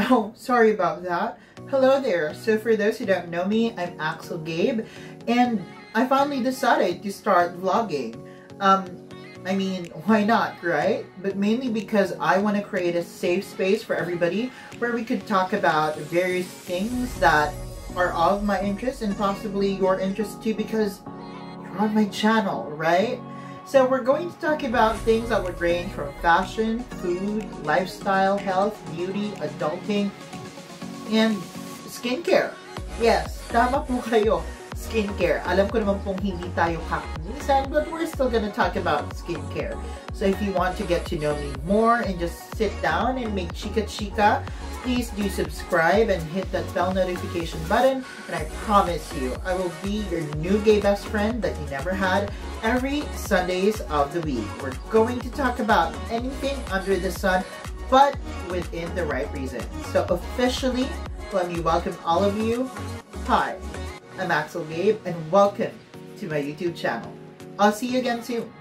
Oh, sorry about that. Hello there. So for those who don't know me, I'm Axel Gabe, and I finally decided to start vlogging. Um, I mean, why not, right? But mainly because I want to create a safe space for everybody where we could talk about various things that are of my interest and possibly your interest too because you're on my channel, right? So we're going to talk about things that would range from fashion, food, lifestyle, health, beauty, adulting, and skincare. Yes, tama po kayo. Skincare. Alam ko naman pong hindi tayo kakinisan, but we're still gonna talk about skincare. So if you want to get to know me more and just sit down and make chika-chika, please do subscribe and hit that bell notification button. And I promise you, I will be your new gay best friend that you never had every Sundays of the week. We're going to talk about anything under the sun, but within the right reason. So officially, let me welcome all of you. Hi, I'm Axel Gabe, and welcome to my YouTube channel. I'll see you again soon.